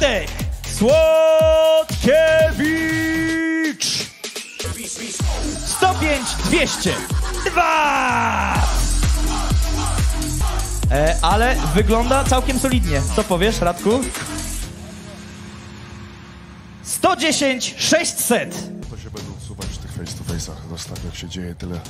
Radek Słodkiewicz 105 200 2 e, Ale wygląda całkiem solidnie. Co powiesz, Radku? 110 600 To się będą usuwać w tych face to face'ach. Ostatnio jak się dzieje tyle.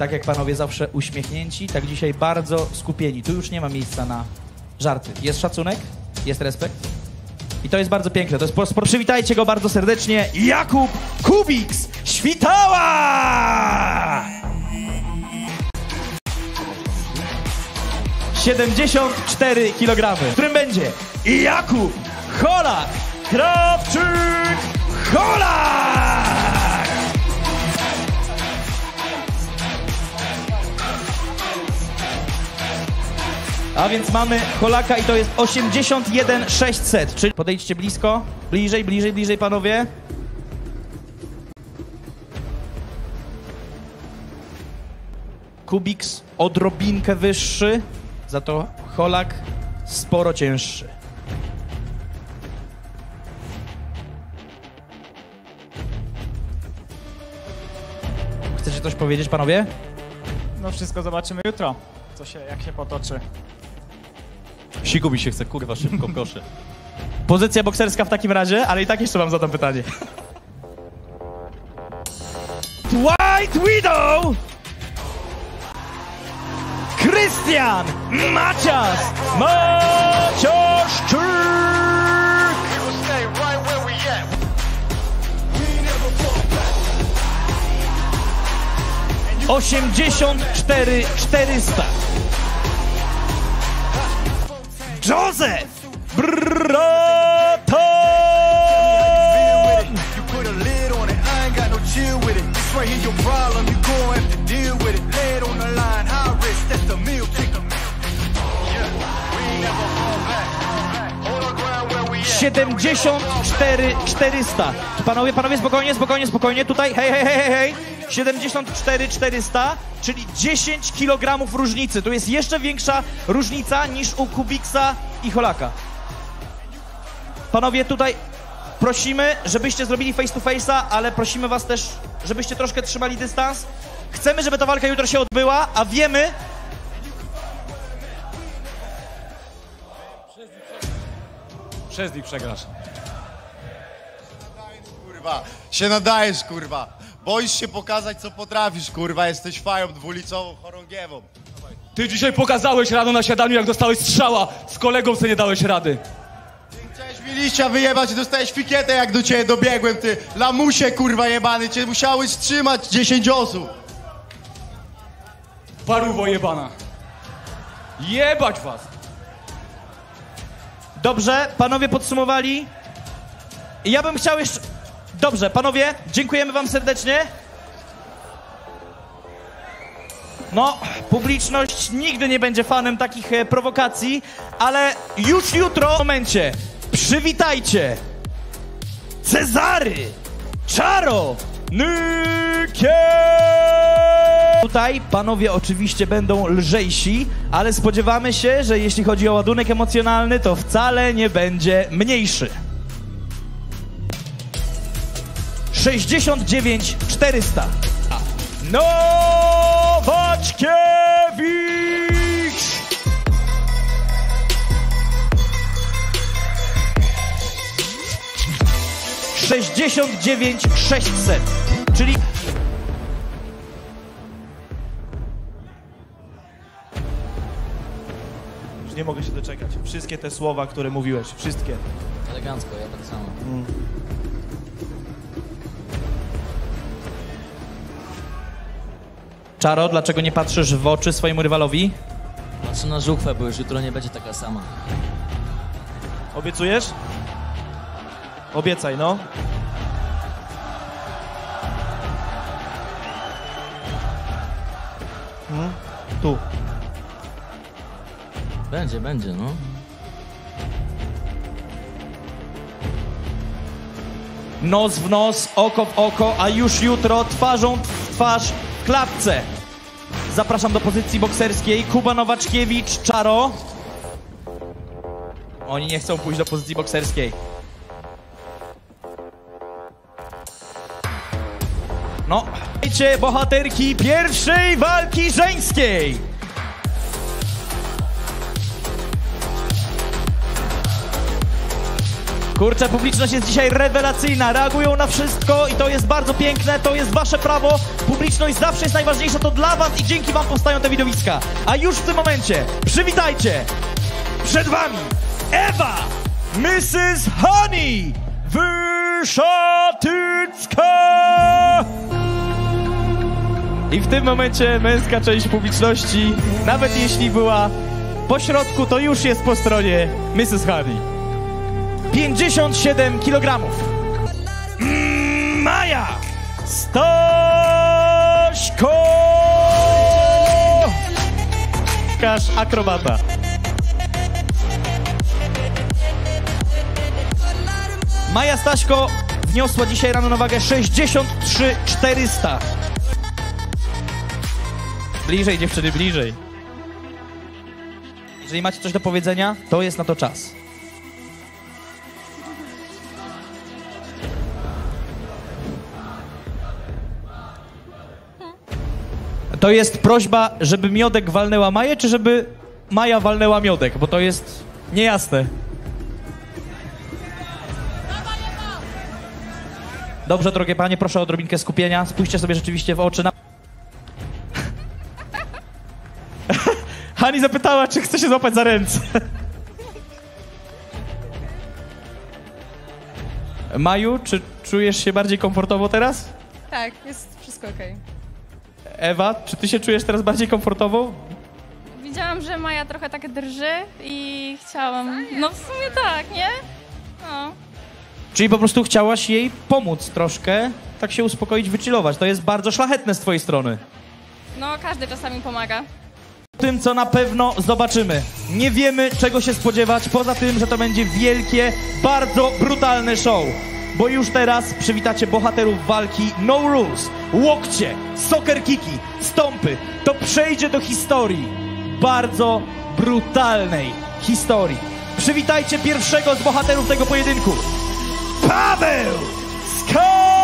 Tak jak panowie zawsze uśmiechnięci, tak dzisiaj bardzo skupieni. Tu już nie ma miejsca na żarty. Jest szacunek, jest respekt. I to jest bardzo piękne. To jest, po- przywitajcie go bardzo serdecznie. Jakub Kubiks Świtała! ...74 kg. W którym będzie Jakub Holak Krawczyk Holak! A więc mamy Holaka i to jest 81 600, czyli podejdźcie blisko, bliżej, bliżej, bliżej panowie. Kubiks odrobinkę wyższy, za to Holak sporo cięższy. Chcecie coś powiedzieć panowie? No wszystko zobaczymy jutro, co się, jak się potoczy. Siku mi się chce, kurwa, szybko, proszę. Pozycja bokserska w takim razie, ale i tak jeszcze wam zadam pytanie. White Widow! Krystian Macias Maciaszczyk! Osiemdziesiąt cztery czterysta. Joseph Braton! You put a lid on it, I ain't got no at. 74 400. Panowie, panowie, spokojnie, spokojnie, spokojnie. Tutaj, hej, hej, hej, hej. 74 400, czyli 10 kg różnicy. Tu jest jeszcze większa różnica niż u Kubiksa i Holaka. Panowie, tutaj prosimy, żebyście zrobili face to face'a, ale prosimy was też, żebyście troszkę trzymali dystans. Chcemy, żeby ta walka jutro się odbyła, a wiemy, Przez nich przegrasz. Kurwa, się nadajesz, kurwa. Boisz się pokazać, co potrafisz, kurwa. Jesteś fają dwulicową, chorągiewą. Ty dzisiaj pokazałeś rano na siadaniu, jak dostałeś strzała. Z kolegą sobie nie dałeś rady. Chciałeś mi liścia wyjebać i dostałeś fikietę, jak do ciebie dobiegłem, ty. Lamusie, kurwa, jebany. Cię musiałeś trzymać 10 osób. Paruwo jebana. Jebać was. Dobrze, panowie podsumowali. Ja bym chciał jeszcze. Dobrze, panowie, dziękujemy wam serdecznie. No, publiczność nigdy nie będzie fanem takich e, prowokacji, ale już jutro w momencie przywitajcie Cezary Czaro Nykiel! Tutaj panowie oczywiście będą lżejsi, ale spodziewamy się, że jeśli chodzi o ładunek emocjonalny, to wcale nie będzie mniejszy. 69 400. Nowaczkiewicz! 69 600. Czyli Już nie mogę się doczekać. Wszystkie te słowa, które mówiłeś, wszystkie. Elegancko, ja tak samo. Czaro, dlaczego nie patrzysz w oczy swojemu rywalowi? Patrzę na żuchwę, bo już jutro nie będzie taka sama. Obiecujesz? Obiecaj, no. Mhm. Tu. Będzie, będzie, no. Nos w nos, oko w oko, a już jutro twarzą w twarz w klatce. Zapraszam do pozycji bokserskiej. Kuba Nowaczkiewicz, Czaro. Oni nie chcą pójść do pozycji bokserskiej. No, wiecie, bohaterki pierwszej walki żeńskiej. Kurczę, publiczność jest dzisiaj rewelacyjna, reagują na wszystko i to jest bardzo piękne, to jest wasze prawo. Publiczność zawsze jest najważniejsza, to dla was i dzięki wam powstają te widowiska. A już w tym momencie przywitajcie przed wami Ewa, Mrs. Honey, Wyszatycka! I w tym momencie męska część publiczności, nawet jeśli była po środku, to już jest po stronie Mrs. Honey. 57 kg. Maja Staśko! Kasz akrobata. Maja Staśko wniosła dzisiaj rano na wagę 63 400. Bliżej dziewczyny, bliżej. Jeżeli macie coś do powiedzenia, to jest na to czas. To jest prośba, żeby miodek walnęła Maję, czy żeby Maja walnęła miodek? Bo to jest niejasne. Dobrze, drogie panie, proszę o odrobinkę skupienia. Spójrzcie sobie rzeczywiście w oczy. Na... Hani zapytała, czy chce się złapać za ręce. Maju, czy czujesz się bardziej komfortowo teraz? Tak, jest wszystko okej. Ewa, czy ty się czujesz teraz bardziej komfortowo? Widziałam, że Maja trochę tak drży i chciałam... No w sumie tak, nie? No. Czyli po prostu chciałaś jej pomóc troszkę, tak się uspokoić, wychillować. To jest bardzo szlachetne z twojej strony. No, każdy czasami pomaga. Tym, co na pewno zobaczymy. Nie wiemy, czego się spodziewać, poza tym, że to będzie wielkie, bardzo brutalne show. Bo już teraz przywitacie bohaterów walki No Rules. Łokcie, soccer kiki, stąpy. To przejdzie do historii. Bardzo brutalnej historii. Przywitajcie pierwszego z bohaterów tego pojedynku. Paweł Scarface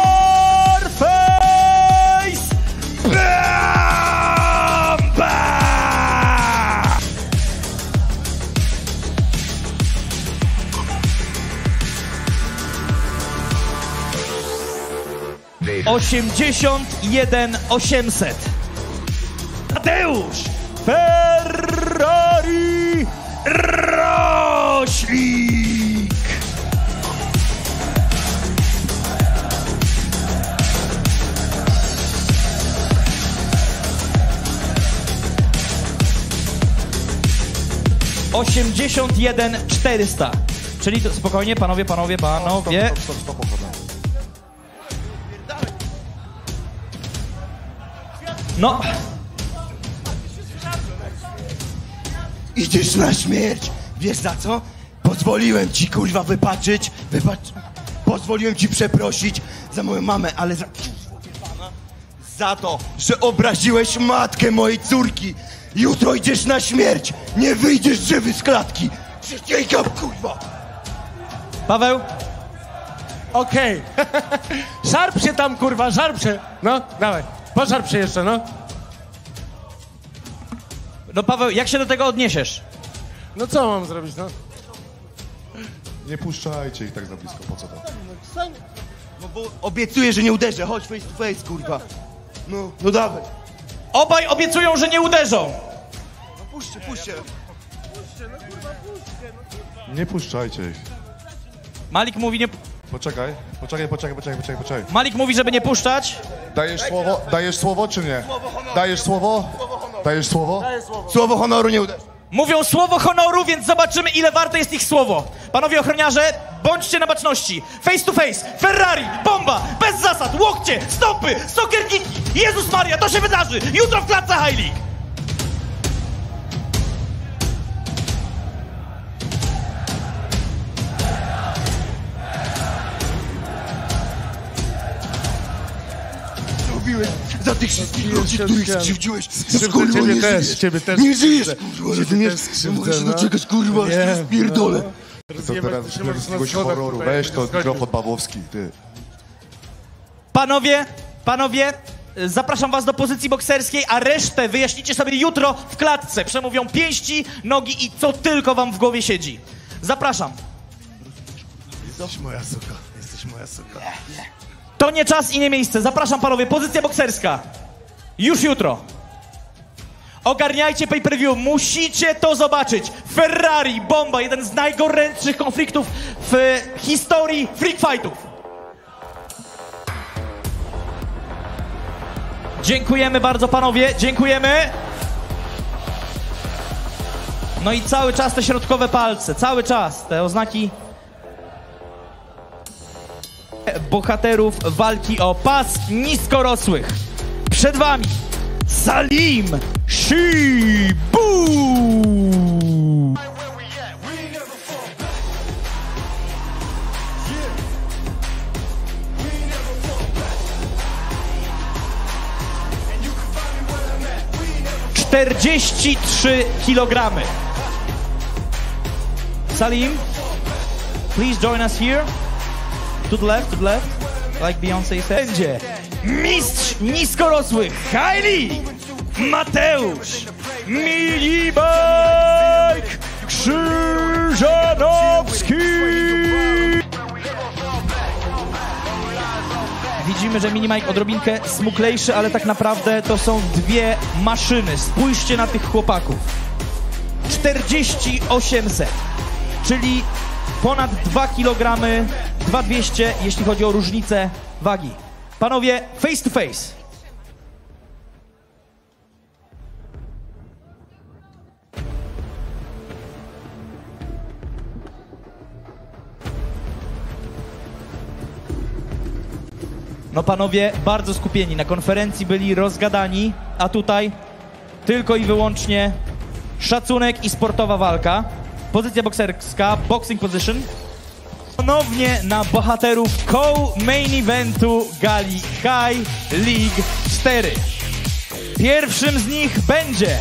81 800. Tadeusz Ferrari Roślik. Osiemdziesiąt jeden czterysta. Czyli to, spokojnie, panowie, panowie, panowie. O, stop, stop, stop, No, Idziesz na śmierć. Wiesz za co? Pozwoliłem ci kurwa wypaczyć, wypacz... Pozwoliłem ci przeprosić za moją mamę, ale za... Za to, że obraziłeś matkę mojej córki. Jutro idziesz na śmierć. Nie wyjdziesz żywy z klatki. Przysięgam kurwa. Paweł, Okej. szarp się tam, kurwa, szarp się. No, dawaj. Poszarp się jeszcze, no. no Paweł, jak się do tego odniesiesz? No co mam zrobić, no? Nie puszczajcie ich tak za blisko, po co to? No bo obiecuję, że nie uderzę. Chodź face to face, kurwa. No, no dawaj. Obaj obiecują, że nie uderzą. Puśćcie, puśćcie. Nie puszczajcie ich. Malik mówi, nie, Poczekaj, poczekaj, poczekaj, poczekaj, poczekaj, poczekaj. Malik mówi, żeby nie puszczać. Dajesz słowo, dajesz słowo czy nie? Dajesz słowo? Dajesz słowo? Słowo honoru nie uderzę. Mówią słowo honoru, więc zobaczymy, ile warte jest ich słowo. Panowie ochroniarze, bądźcie na baczności. Face to face, Ferrari, bomba, bez zasad, łokcie, stopy, soccer kiki. Jezus Maria, to się wydarzy. Jutro w klatce High League. Mówiłem, za tych wszystkich ludzi, się których skrzywdziłeś. Skrzywdzę Kurwa, ciebie nie też, żyjesz. ciebie też Nie żyjesz, kurwa. Ciebie Ty nie też skrzywdzę, nie możesz no. doczekać, kurwa, aż Wiem, spierdolę. To teraz na jakiegoś horroru. Weź to mikrofon Pawłowski, ty. Panowie, panowie, zapraszam was do pozycji bokserskiej, a resztę wyjaśnicie sobie jutro w klatce. Przemówią pięści, nogi i co tylko wam w głowie siedzi. Zapraszam. Jesteś moja suka, jesteś moja suka. To nie czas i nie miejsce. Zapraszam panowie, pozycja bokserska. Już jutro. Ogarniajcie pay-per-view, musicie to zobaczyć. Ferrari, bomba, jeden z najgorętszych konfliktów w historii freak fightów. Dziękujemy bardzo panowie, dziękujemy. No i cały czas te środkowe palce, cały czas te oznaki bohaterów walki o pas niskorosłych. Przed wami Salim Shibu! Czterdzieści trzy kilogramy. Salim, please join us here. To the left, to the left. Like Beyoncé said. Będzie mistrz niskorosłych Hailey Mateusz Milibajk Krzyżanowski. Widzimy, że Minimajk odrobinkę smuklejszy, ale tak naprawdę to są dwie maszyny. Spójrzcie na tych chłopaków. 4800, czyli ponad 2 kg, 2200, jeśli chodzi o różnicę wagi. Panowie, face to face. No panowie, bardzo skupieni. Na konferencji byli rozgadani, a tutaj tylko i wyłącznie szacunek i sportowa walka. Pozycja bokserska, boxing position. Ponownie na bohaterów co-main eventu gali High League 4. Pierwszym z nich będzie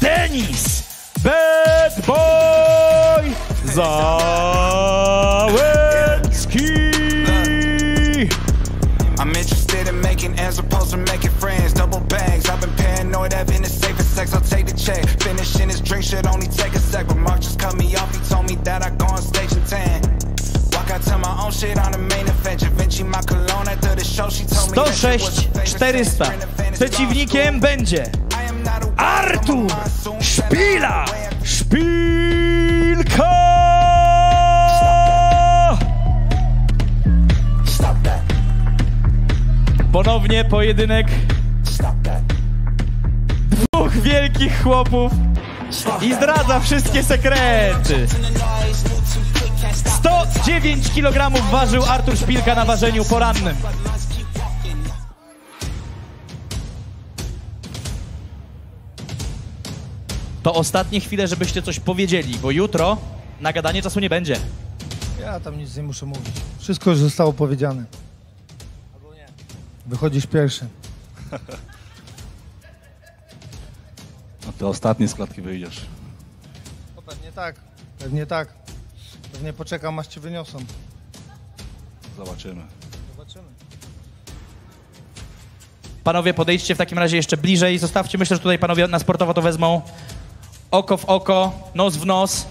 Denis Bad Boy Załęcki. I'm interested in making ends opposed to making friends. Double bags, I've been paranoid, having the safest sex. I'll take the check. Finishing this drink should only take a sec. But Mark just cut me off, he told me that I go 106 a favorite 400. friend of Venice, Przeciwnikiem będzie Artur Szpila! Szpilka! Ponownie pojedynek dwóch wielkich chłopów i zdradza wszystkie sekrety. 109 kg ważył Artur Szpilka na ważeniu porannym. To ostatnie chwile, żebyście coś powiedzieli, bo jutro na gadanie czasu nie będzie. Ja tam nic nie muszę mówić. Wszystko już zostało powiedziane. Wychodzisz pierwszy. No to ostatni z klatki wyjdziesz. No pewnie tak. Pewnie tak. Pewnie poczekam, aż cię wyniosą. Zobaczymy. Zobaczymy. Panowie, podejdźcie w takim razie jeszcze bliżej. Zostawcie, myślę, że tutaj panowie na sportowo to wezmą oko w oko, nos w nos.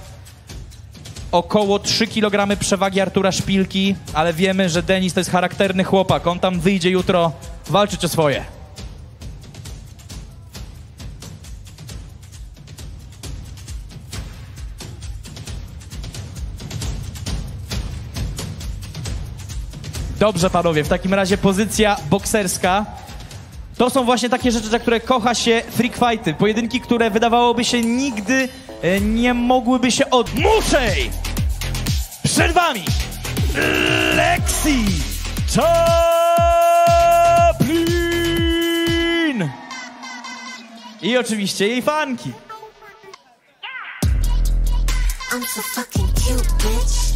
Około 3 kg przewagi Artura Szpilki, ale wiemy, że Denis to jest charakterny chłopak. On tam wyjdzie jutro walczyć o swoje. Dobrze, panowie, w takim razie pozycja bokserska. To są właśnie takie rzeczy, za które kocha się freak fighty. Pojedynki, które wydawałoby się nigdy e, nie mogłyby się od... Muszej! Przed wami Lexi Chaplin! I oczywiście jej fanki. I'm so fucking cute, bitch.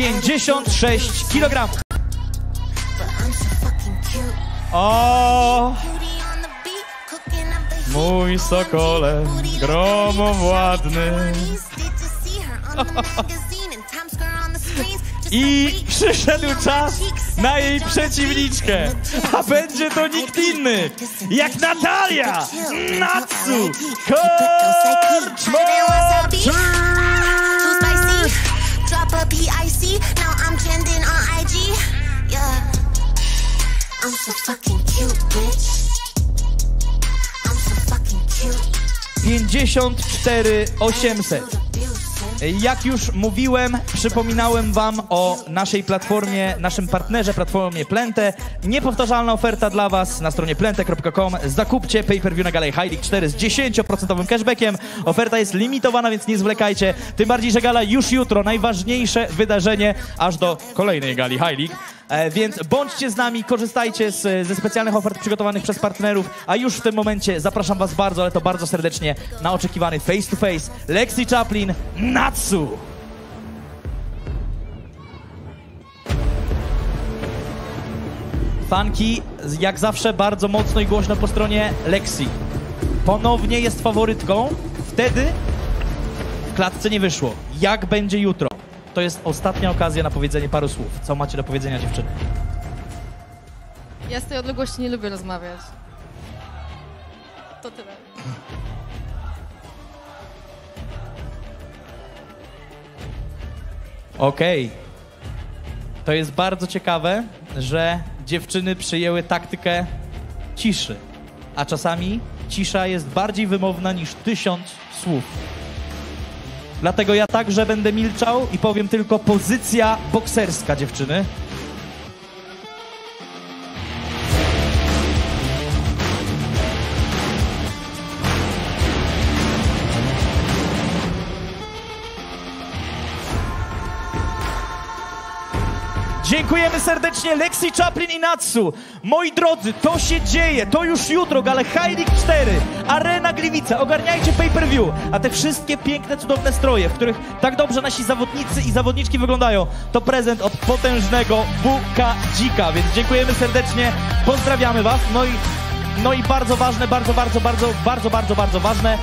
56 kg. O! Mój sokole, gromowładny. I przyszedł czas na jej przeciwniczkę, a będzie to nikt inny, jak Natalia Natsu Korczmorczyk! 54 800. Jak już mówiłem, przypominałem wam o naszej platformie, naszym partnerze, platformie Plente. Niepowtarzalna oferta dla was na stronie plente.com. Zakupcie pay-per-view na Galej League 4 z 10% cashbackiem. Oferta jest limitowana, więc nie zwlekajcie. Tym bardziej, że gala już jutro, najważniejsze wydarzenie aż do kolejnej gali. E, więc bądźcie z nami, korzystajcie z, ze specjalnych ofert przygotowanych przez partnerów, a już w tym momencie zapraszam was bardzo, ale to bardzo serdecznie na oczekiwany face to face Lexi Chaplin Natsu. Fanki, jak zawsze, bardzo mocno i głośno po stronie Lexi. Ponownie jest faworytką. Wtedy w klatce nie wyszło. Jak będzie jutro? To jest ostatnia okazja na powiedzenie paru słów. Co macie do powiedzenia, dziewczyny? Ja z tej odległości nie lubię rozmawiać. To tyle. Okej. To jest bardzo ciekawe, że dziewczyny przyjęły taktykę ciszy. A czasami cisza jest bardziej wymowna niż tysiąc słów. Dlatego ja także będę milczał i powiem tylko pozycja bokserska dziewczyny. Dziękujemy serdecznie Lexi Chaplin i Natsu. Moi drodzy, to się dzieje, to już jutro, High League 4, Arena Gliwice, ogarniajcie pay-per-view, a te wszystkie piękne, cudowne stroje, w których tak dobrze nasi zawodnicy i zawodniczki wyglądają, to prezent od potężnego Buka Dzika, więc dziękujemy serdecznie, pozdrawiamy was, no i, no i bardzo ważne, bardzo, bardzo, bardzo, bardzo, bardzo, bardzo ważne,